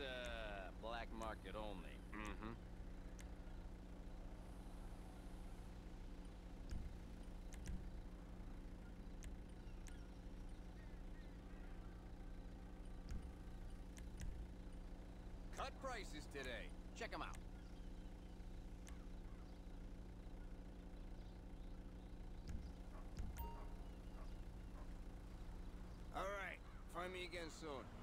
Uh, black market only. Mm-hmm. Cut prices today. Check them out. All right. Find me again soon.